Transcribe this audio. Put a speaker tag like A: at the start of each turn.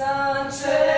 A: Sunshine.